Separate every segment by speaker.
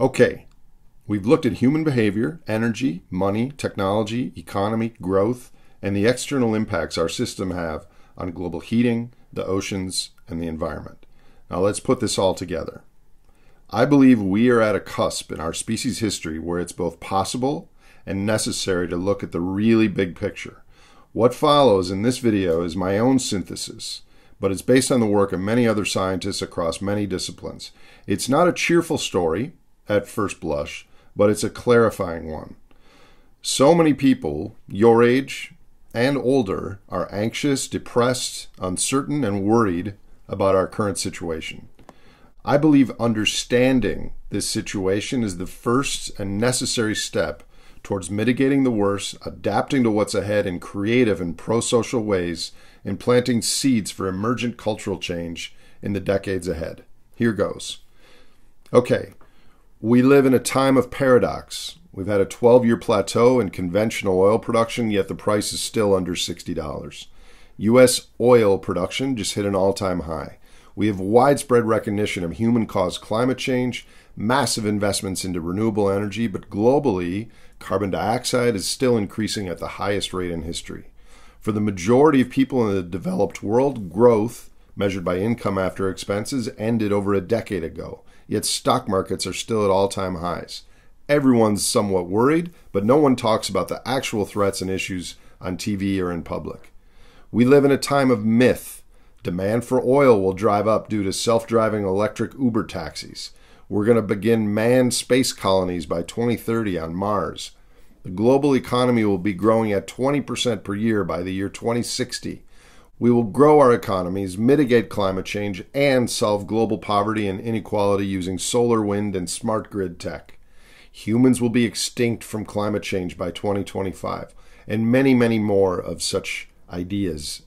Speaker 1: Okay, we've looked at human behavior, energy, money, technology, economy, growth, and the external impacts our system have on global heating, the oceans, and the environment. Now let's put this all together. I believe we are at a cusp in our species history where it's both possible and necessary to look at the really big picture. What follows in this video is my own synthesis, but it's based on the work of many other scientists across many disciplines. It's not a cheerful story, at first blush, but it's a clarifying one. So many people, your age and older, are anxious, depressed, uncertain, and worried about our current situation. I believe understanding this situation is the first and necessary step towards mitigating the worst, adapting to what's ahead in creative and pro social ways, and planting seeds for emergent cultural change in the decades ahead. Here goes. Okay, we live in a time of paradox. We've had a 12 year plateau in conventional oil production, yet the price is still under $60. U.S. oil production just hit an all time high. We have widespread recognition of human caused climate change, massive investments into renewable energy, but globally, carbon dioxide is still increasing at the highest rate in history. For the majority of people in the developed world, growth, measured by income after expenses, ended over a decade ago yet stock markets are still at all time highs. Everyone's somewhat worried, but no one talks about the actual threats and issues on TV or in public. We live in a time of myth. Demand for oil will drive up due to self driving electric Uber taxis. We're going to begin manned space colonies by 2030 on Mars. The global economy will be growing at 20% per year by the year 2060 we will grow our economies, mitigate climate change, and solve global poverty and inequality using solar, wind, and smart grid tech. Humans will be extinct from climate change by 2025, and many, many more of such ideas.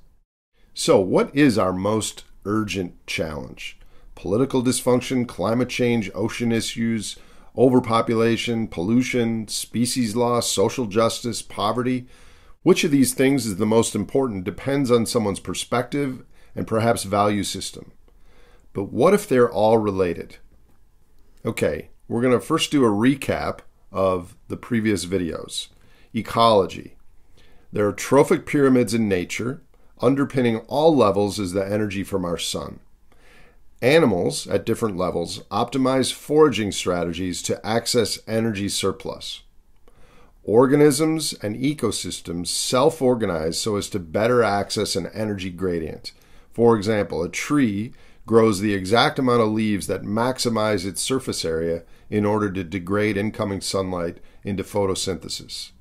Speaker 1: So, what is our most urgent challenge? Political dysfunction, climate change, ocean issues, overpopulation, pollution, species loss, social justice, poverty? Which of these things is the most important depends on someone's perspective and perhaps value system. But what if they're all related? Okay, we're going to first do a recap of the previous videos. Ecology. There are trophic pyramids in nature. Underpinning all levels is the energy from our sun. Animals at different levels optimize foraging strategies to access energy surplus. Organisms and ecosystems self organize so as to better access an energy gradient. For example, a tree grows the exact amount of leaves that maximize its surface area in order to degrade incoming sunlight into photosynthesis.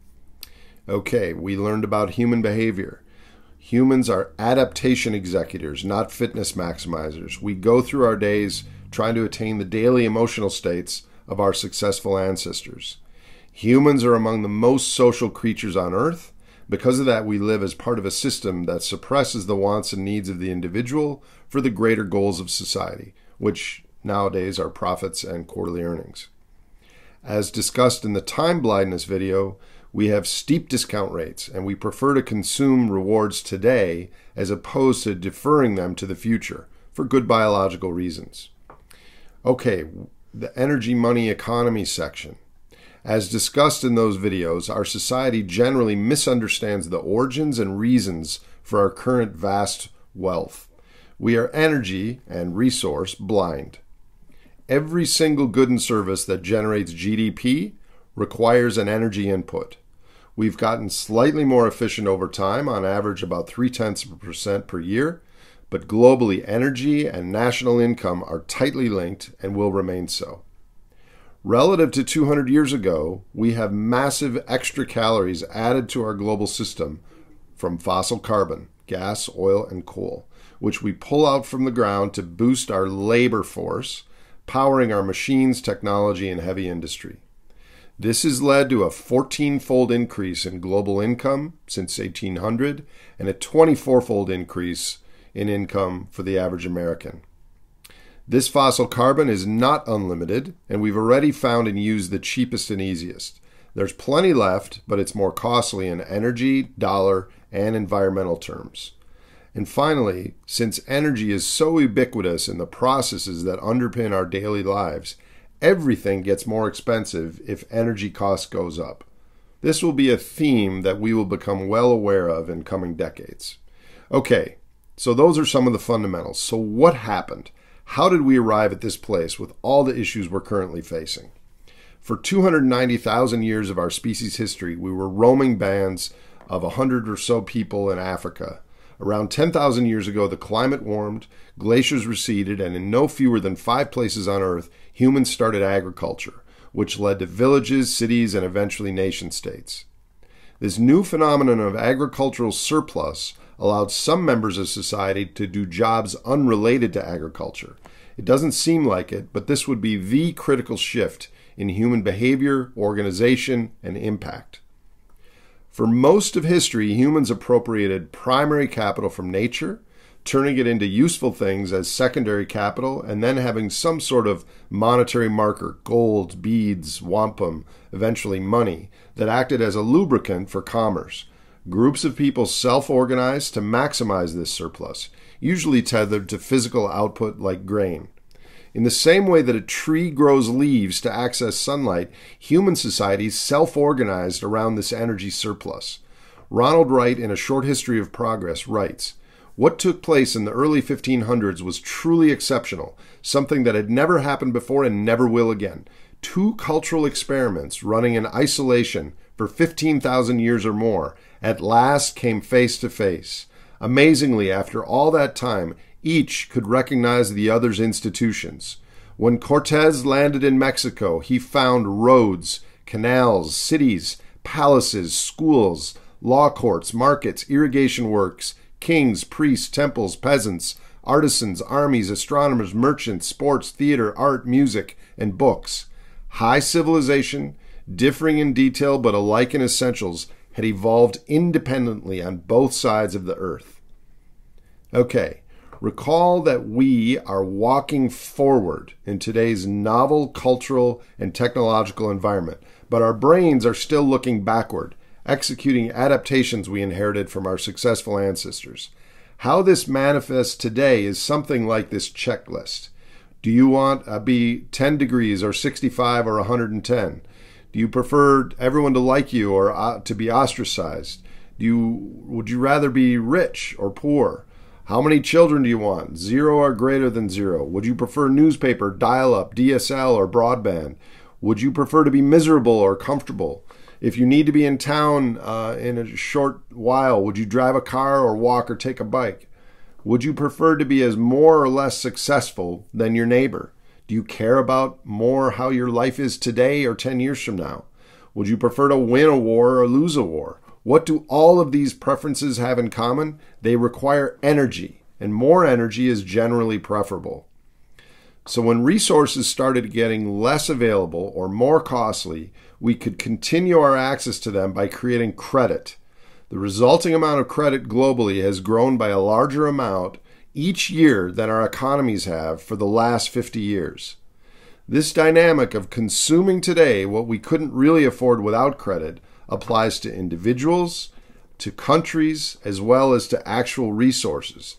Speaker 1: Okay, we learned about human behavior. Humans are adaptation executors, not fitness maximizers. We go through our days trying to attain the daily emotional states of our successful ancestors. Humans are among the most social creatures on earth. Because of that, we live as part of a system that suppresses the wants and needs of the individual for the greater goals of society, which nowadays are profits and quarterly earnings. As discussed in the time blindness video, we have steep discount rates and we prefer to consume rewards today as opposed to deferring them to the future for good biological reasons. Okay, the energy money economy section. As discussed in those videos, our society generally misunderstands the origins and reasons for our current vast wealth. We are energy and resource blind. Every single good and service that generates GDP requires an energy input. We've gotten slightly more efficient over time, on average about three tenths of a percent per year, but globally, energy and national income are tightly linked and will remain so. Relative to 200 years ago, we have massive extra calories added to our global system from fossil carbon, gas, oil, and coal, which we pull out from the ground to boost our labor force, powering our machines, technology, and heavy industry. This has led to a 14 fold increase in global income since 1800 and a 24 fold increase in income for the average American. This fossil carbon is not unlimited, and we've already found and used the cheapest and easiest. There's plenty left, but it's more costly in energy, dollar, and environmental terms. And finally, since energy is so ubiquitous in the processes that underpin our daily lives, everything gets more expensive if energy cost goes up. This will be a theme that we will become well aware of in coming decades. Okay, so those are some of the fundamentals. So, what happened? How did we arrive at this place with all the issues we're currently facing? For 290,000 years of our species' history, we were roaming bands of a hundred or so people in Africa. Around 10,000 years ago, the climate warmed, glaciers receded, and in no fewer than five places on Earth, humans started agriculture, which led to villages, cities, and eventually nation states. This new phenomenon of agricultural surplus allowed some members of society to do jobs unrelated to agriculture. It doesn't seem like it, but this would be the critical shift in human behavior, organization, and impact. For most of history, humans appropriated primary capital from nature, turning it into useful things as secondary capital, and then having some sort of monetary marker gold, beads, wampum, eventually money that acted as a lubricant for commerce. Groups of people self organized to maximize this surplus, usually tethered to physical output like grain. In the same way that a tree grows leaves to access sunlight, human societies self organized around this energy surplus. Ronald Wright, in A Short History of Progress, writes What took place in the early 1500s was truly exceptional, something that had never happened before and never will again. Two cultural experiments running in isolation for 15,000 years or more at last came face to face. Amazingly, after all that time, each could recognize the other's institutions. When Cortez landed in Mexico, he found roads, canals, cities, palaces, schools, law courts, markets, irrigation works, kings, priests, temples, peasants, artisans, armies, astronomers, merchants, sports, theater, art, music, and books. High civilization, differing in detail but alike in essentials, had evolved independently on both sides of the earth. Okay, recall that we are walking forward in today's novel cultural and technological environment, but our brains are still looking backward, executing adaptations we inherited from our successful ancestors. How this manifests today is something like this checklist. Do you want to be 10 degrees or 65 or 110? Do you prefer everyone to like you or uh, to be ostracized? Do you would you rather be rich or poor? How many children do you want? Zero or greater than zero? Would you prefer newspaper, dial up, DSL, or broadband? Would you prefer to be miserable or comfortable? If you need to be in town uh, in a short while, would you drive a car or walk or take a bike? Would you prefer to be as more or less successful than your neighbor? Do you care about more how your life is today or 10 years from now? Would you prefer to win a war or lose a war? What do all of these preferences have in common? They require energy, and more energy is generally preferable. So, when resources started getting less available or more costly, we could continue our access to them by creating credit. The resulting amount of credit globally has grown by a larger amount each year than our economies have for the last 50 years. This dynamic of consuming today what we couldn't really afford without credit applies to individuals, to countries, as well as to actual resources.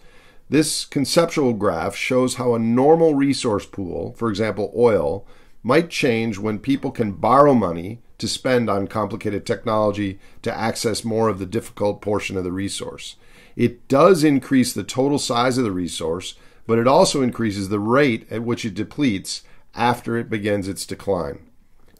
Speaker 1: This conceptual graph shows how a normal resource pool, for example, oil, might change when people can borrow money to spend on complicated technology to access more of the difficult portion of the resource. It does increase the total size of the resource, but it also increases the rate at which it depletes after it begins its decline.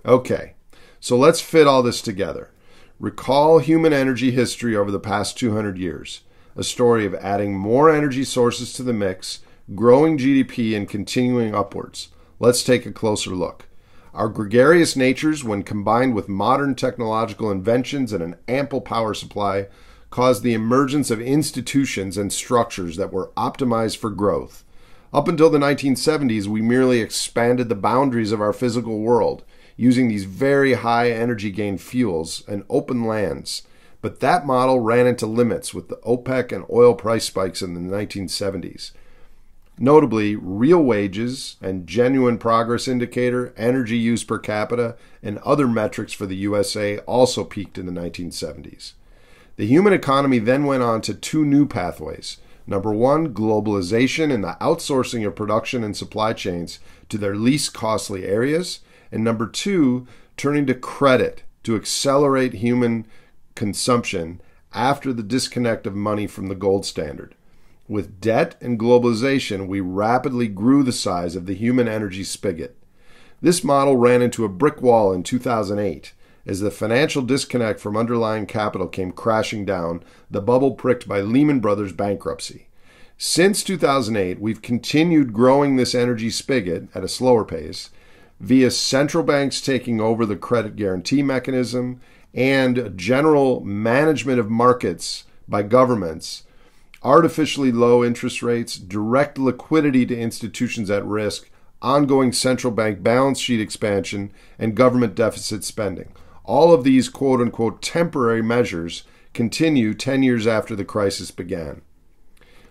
Speaker 1: Okay, so let's fit all this together. Recall human energy history over the past 200 years a story of adding more energy sources to the mix, growing GDP, and continuing upwards. Let's take a closer look. Our gregarious natures, when combined with modern technological inventions and an ample power supply, caused the emergence of institutions and structures that were optimized for growth. Up until the 1970s, we merely expanded the boundaries of our physical world using these very high energy gain fuels and open lands. But that model ran into limits with the OPEC and oil price spikes in the 1970s. Notably, real wages and genuine progress indicator, energy use per capita, and other metrics for the USA also peaked in the 1970s. The human economy then went on to two new pathways. Number one, globalization and the outsourcing of production and supply chains to their least costly areas. And number two, turning to credit to accelerate human consumption after the disconnect of money from the gold standard. With debt and globalization, we rapidly grew the size of the human energy spigot. This model ran into a brick wall in 2008 as the financial disconnect from underlying capital came crashing down, the bubble pricked by Lehman Brothers bankruptcy. Since 2008, we've continued growing this energy spigot at a slower pace via central banks taking over the credit guarantee mechanism and general management of markets by governments artificially low interest rates, direct liquidity to institutions at risk, ongoing central bank balance sheet expansion, and government deficit spending. All of these quote unquote temporary measures continue 10 years after the crisis began.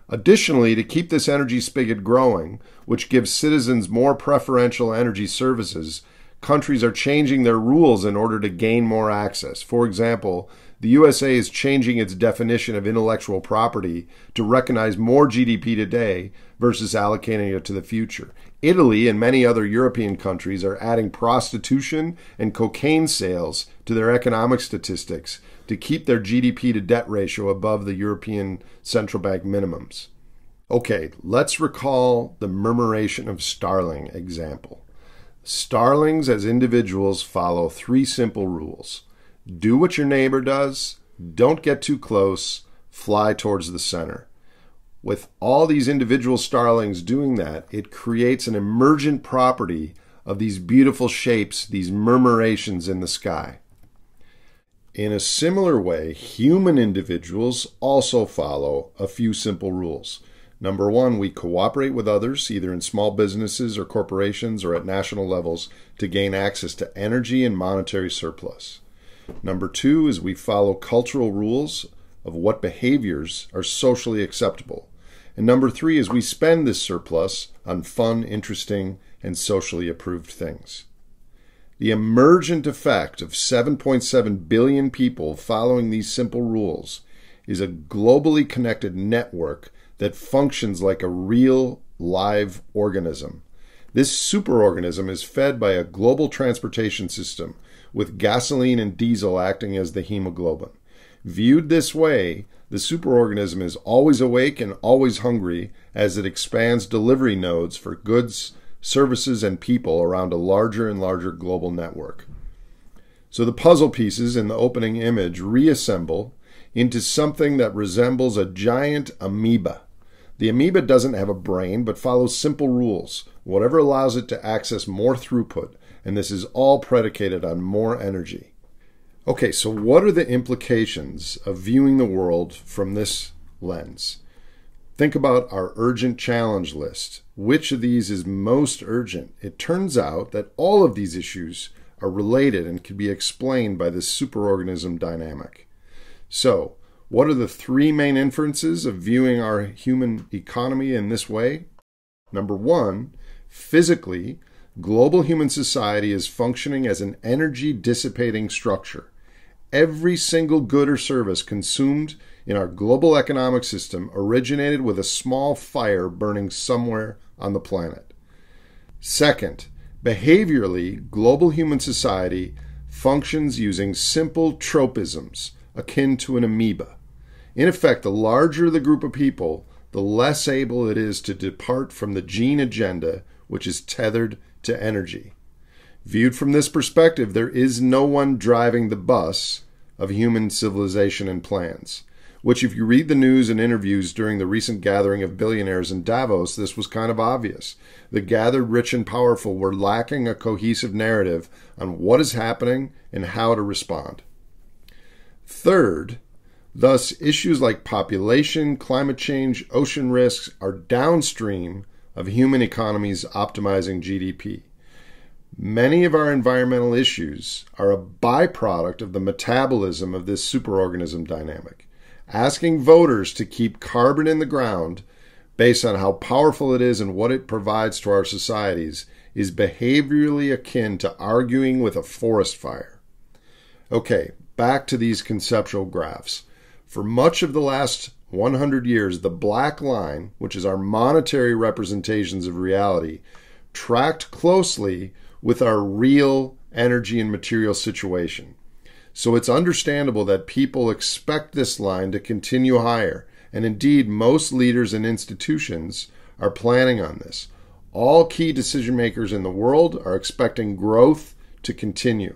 Speaker 1: Additionally, to keep this energy spigot growing, which gives citizens more preferential energy services, countries are changing their rules in order to gain more access. For example, the USA is changing its definition of intellectual property to recognize more GDP today versus allocating it to the future. Italy and many other European countries are adding prostitution and cocaine sales to their economic statistics to keep their GDP to debt ratio above the European Central Bank minimums. Okay, let's recall the murmuration of starling example. Starlings as individuals follow three simple rules do what your neighbor does, don't get too close, fly towards the center. With all these individual starlings doing that, it creates an emergent property of these beautiful shapes, these murmurations in the sky. In a similar way, human individuals also follow a few simple rules. Number one, we cooperate with others, either in small businesses or corporations or at national levels, to gain access to energy and monetary surplus. Number two is we follow cultural rules of what behaviors are socially acceptable. And number three is we spend this surplus on fun, interesting, and socially approved things. The emergent effect of 7.7 billion people following these simple rules is a globally connected network that functions like a real live organism. This superorganism is fed by a global transportation system with gasoline and diesel acting as the hemoglobin. Viewed this way, the superorganism is always awake and always hungry as it expands delivery nodes for goods, services, and people around a larger and larger global network. So the puzzle pieces in the opening image reassemble into something that resembles a giant amoeba. The amoeba doesn't have a brain but follows simple rules, whatever allows it to access more throughput, and this is all predicated on more energy. Okay, so what are the implications of viewing the world from this lens? Think about our urgent challenge list. Which of these is most urgent? It turns out that all of these issues are related and can be explained by this superorganism dynamic. So, what are the three main inferences of viewing our human economy in this way? Number one, physically, global human society is functioning as an energy dissipating structure. Every single good or service consumed in our global economic system originated with a small fire burning somewhere on the planet. Second, behaviorally, global human society functions using simple tropisms akin to an amoeba. In effect, the larger the group of people, the less able it is to depart from the gene agenda, which is tethered to energy. Viewed from this perspective, there is no one driving the bus of human civilization and plans. Which, if you read the news and interviews during the recent gathering of billionaires in Davos, this was kind of obvious. The gathered rich and powerful were lacking a cohesive narrative on what is happening and how to respond. Third, Thus, issues like population, climate change, ocean risks are downstream of human economies optimizing GDP. Many of our environmental issues are a byproduct of the metabolism of this superorganism dynamic. Asking voters to keep carbon in the ground based on how powerful it is and what it provides to our societies is behaviorally akin to arguing with a forest fire. Okay, back to these conceptual graphs. For much of the last 100 years, the black line, which is our monetary representations of reality, tracked closely with our real energy and material situation. So it's understandable that people expect this line to continue higher, and indeed, most leaders and institutions are planning on this. All key decision makers in the world are expecting growth to continue.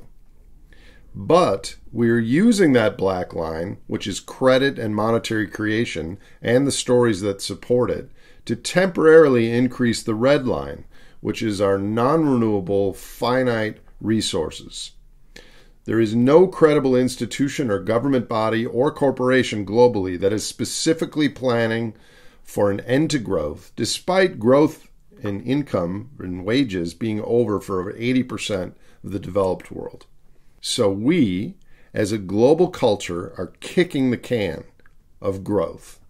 Speaker 1: But we're using that black line, which is credit and monetary creation and the stories that support it, to temporarily increase the red line, which is our non renewable finite resources. There is no credible institution or government body or corporation globally that is specifically planning for an end to growth, despite growth in income and wages being over for over 80% of the developed world. So we, as a global culture, are kicking the can of growth.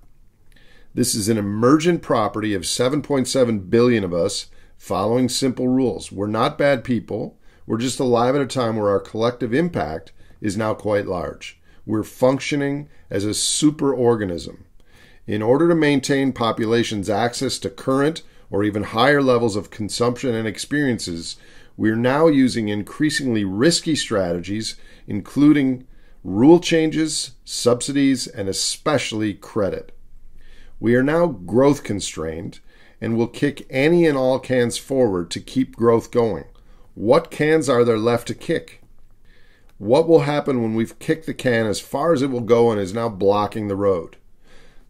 Speaker 1: This is an emergent property of 7.7 billion of us following simple rules. We're not bad people. We're just alive at a time where our collective impact is now quite large. We're functioning as a superorganism. In order to maintain populations' access to current or even higher levels of consumption and experiences, we're now using increasingly risky strategies, including rule changes, subsidies, and especially credit. We are now growth constrained and will kick any and all cans forward to keep growth going. What cans are there left to kick? What will happen when we've kicked the can as far as it will go and is now blocking the road?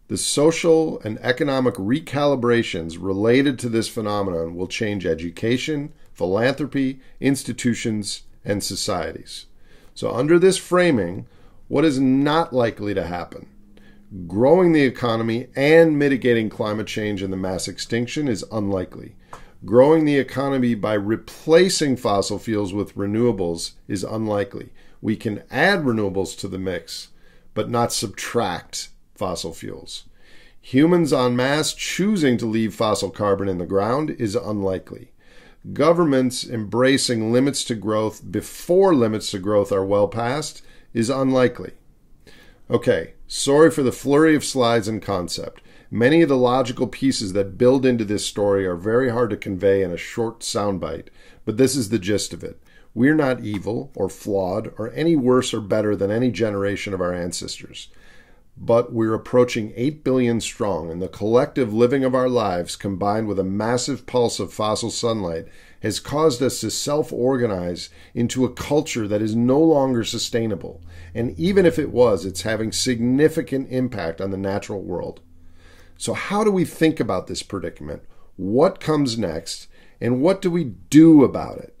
Speaker 1: The social and economic recalibrations related to this phenomenon will change education, philanthropy, institutions, and societies. So, under this framing, what is not likely to happen? Growing the economy and mitigating climate change and the mass extinction is unlikely. Growing the economy by replacing fossil fuels with renewables is unlikely. We can add renewables to the mix, but not subtract fossil fuels. Humans en masse choosing to leave fossil carbon in the ground is unlikely governments embracing limits to growth before limits to growth are well passed is unlikely. Okay, sorry for the flurry of slides and concept. Many of the logical pieces that build into this story are very hard to convey in a short soundbite, but this is the gist of it. We're not evil or flawed or any worse or better than any generation of our ancestors but we're approaching 8 billion strong, and the collective living of our lives, combined with a massive pulse of fossil sunlight, has caused us to self organize into a culture that is no longer sustainable. And even if it was, it's having significant impact on the natural world. So, how do we think about this predicament? What comes next? And what do we do about it?